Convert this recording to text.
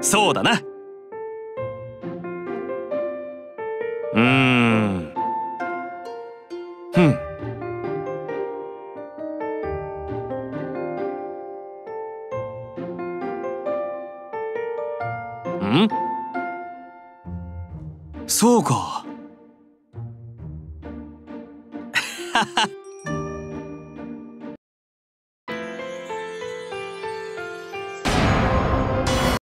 そうだな。うーん。ふん。ん？そうか。